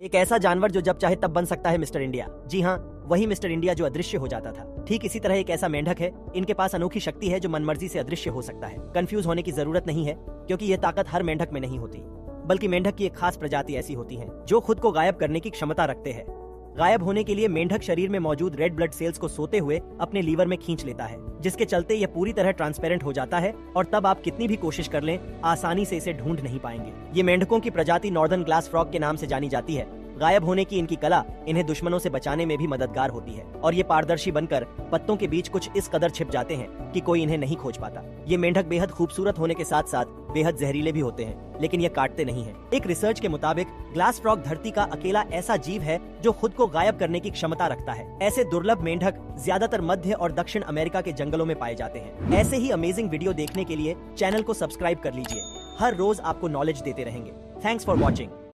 एक ऐसा जानवर जो जब चाहे तब बन सकता है मिस्टर इंडिया। जी हाँ वही मिस्टर इंडिया जो अदृश्य हो जाता था। ठीक इसी तरह एक ऐसा मेंढक है, इनके पास अनोखी शक्ति है जो मनमर्जी से अदृश्य हो सकता है। कंफ्यूज होने की ज़रूरत नहीं है, क्योंकि यह ताकत हर मेंढक में नहीं होती। बल्कि मेंढक की एक खास प्रजाति ऐसी होती है, जो खुद को गायब करने की क्षमता रखते हैं। गायब होने के लिए मेंढक शरीर में मौजूद रेड ब्लड सेल्स को सोते हुए अपने लीवर में खींच लेता है, जिसके चलते यह पूरी तरह ट्रांसपेरेंट हो जाता है और तब आप कितनी भी कोशिश कर लें, आसानी से इसे ढूंढ नहीं पाएँगे। ये मेंढकों की प्रजाति नॉर्दर्न ग्लास फ्रॉक के नाम से जानी जाती है। गायब होने की इनकी कला इन्हें दुश्मनों से बचाने में भी मददगार होती है। और ये पारदर्शी बनकर पत्तों के बीच कुछ इस कदर छिप जाते हैं कि कोई इन्हें नहीं खोज पाता। ये मेंढक बेहद खूबसूरत होने के साथ साथ बेहद जहरीले भी होते हैं, लेकिन ये काटते नहीं है। एक रिसर्च के मुताबिक ग्लास फ्रॉग धरती का अकेला ऐसा जीव है जो खुद को गायब करने की क्षमता रखता है। ऐसे दुर्लभ मेंढक ज़्यादातर मध्य और दक्षिण अमेरिका के जंगलों में पाए जाते हैं। ऐसे ही अमेजिंग वीडियो देखने के लिए चैनल को सब्सक्राइब कर लीजिए। हर रोज आपको नॉलेज देते रहेंगे। Thanks for watching